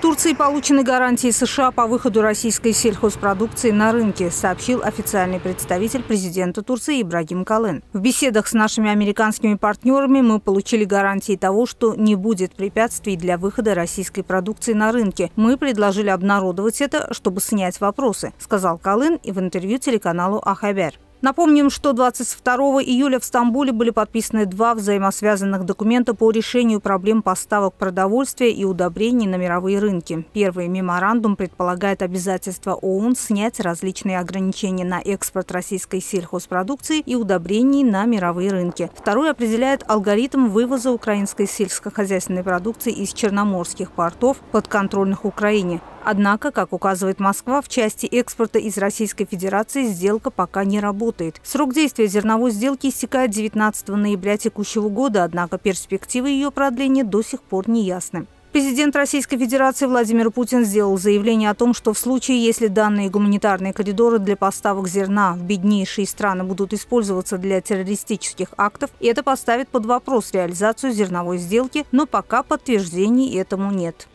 Турции получены гарантии США по выходу российской сельхозпродукции на рынки, сообщил официальный представитель президента Турции Ибрагим Кален. В беседах с нашими американскими партнерами мы получили гарантии того, что не будет препятствий для выхода российской продукции на рынки. Мы предложили обнародовать это, чтобы снять вопросы, сказал Кален и в интервью телеканалу Ахабер. Напомним, что 22 июля в Стамбуле были подписаны два взаимосвязанных документа по решению проблем поставок продовольствия и удобрений на мировые рынки. Первый меморандум предполагает обязательство ООН снять различные ограничения на экспорт российской сельхозпродукции и удобрений на мировые рынки. Второй определяет алгоритм вывоза украинской сельскохозяйственной продукции из черноморских портов, подконтрольных Украине. Однако, как указывает Москва, в части экспорта из Российской Федерации сделка пока не работает. Срок действия зерновой сделки истекает 19 ноября текущего года, однако перспективы ее продления до сих пор не ясны. Президент Российской Федерации Владимир Путин сделал заявление о том, что в случае, если данные гуманитарные коридоры для поставок зерна в беднейшие страны будут использоваться для террористических актов, это поставит под вопрос реализацию зерновой сделки, но пока подтверждений этому нет.